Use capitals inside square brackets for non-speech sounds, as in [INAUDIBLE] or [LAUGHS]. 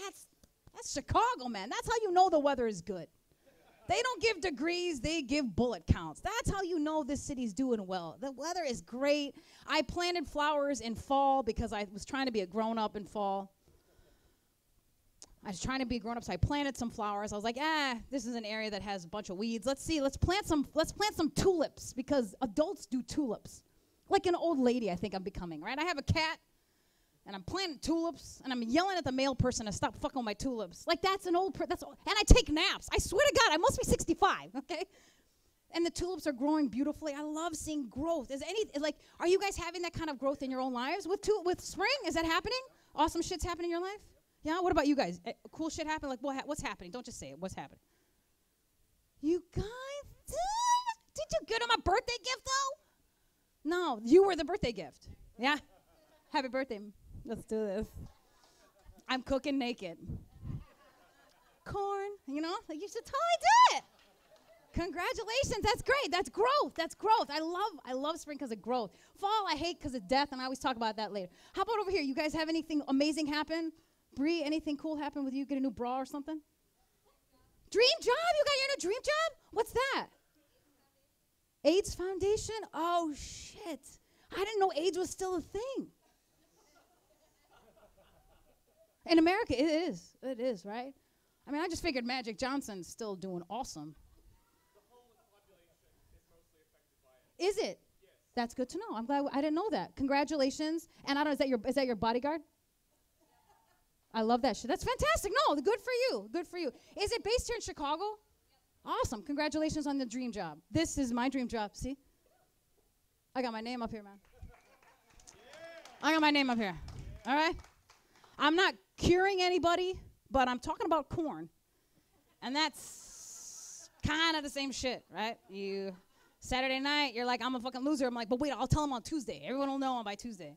That's that's Chicago, man. That's how you know the weather is good. They don't give degrees, they give bullet counts. That's how you know this city's doing well. The weather is great. I planted flowers in fall because I was trying to be a grown up in fall. I was trying to be grown up, so I planted some flowers. I was like, ah, this is an area that has a bunch of weeds. Let's see, let's plant some let's plant some tulips because adults do tulips. Like an old lady, I think I'm becoming, right? I have a cat and I'm planting tulips, and I'm yelling at the mail person to stop fucking my tulips. Like that's an old, per- that's old. and I take naps. I swear to God, I must be 65. [LAUGHS] Okay, and the tulips are growing beautifully. I love seeing growth. Is any like, are you guys having that kind of growth in your own lives with tu- with spring? Is that happening? Awesome shit's happening in your life. Yeah. What about you guys? Eh, cool shit happen. Like what? Ha- what's happening? Don't just say it. What's happening? You guys, did you get him a birthday gift though? No, you were the birthday gift. Yeah. Happy birthday. Let's do this. I'm cooking naked. Corn, you know, like you should totally do it. Congratulations, that's great. That's growth. That's growth. I love I love spring because of growth. Fall I hate because of death, and I always talk about that later. How about over here? You guys have anything amazing happen? Bree, anything cool happen with you? Get a new bra or something? Dream job? You got your new dream job? What's that? AIDS Foundation? Oh shit. I didn't know AIDS was still a thing. In America, it is. It is, right? I mean, I just figured Magic Johnson's still doing awesome. Is it? That's good to know. I'm glad w- I didn't know that. Congratulations. And I don't know, is that your is that your bodyguard? I love that shit. That's fantastic. No, good for you. Good for you. Is it based here in Chicago? Awesome. Congratulations on the dream job. This is my dream job. See? I got my name up here, man. I got my name up here. All right? I'm not curing anybody, but I'm talking about corn. And that's kind of the same shit, right? You Saturday night, you're like, I'm a fucking loser. I'm like, but wait, I'll tell them on Tuesday. Everyone will know by Tuesday.